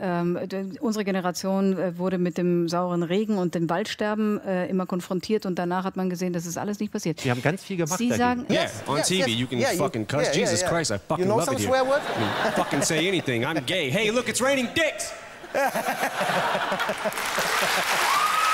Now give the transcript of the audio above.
Ähm, unsere Generation äh, wurde mit dem sauren Regen und dem Waldsterben äh, immer konfrontiert und danach hat man gesehen, dass es alles nicht passiert. Wir haben ganz viel gemacht. Sie dagegen. sagen, Yeah, Yes, on yes, TV, yes. you can Yeah, fucking cuss. yeah, Jesus yeah. Christ, I fucking You know love some it here. swear word? I mean, fucking say anything. I'm gay. Hey, look, it's raining dicks.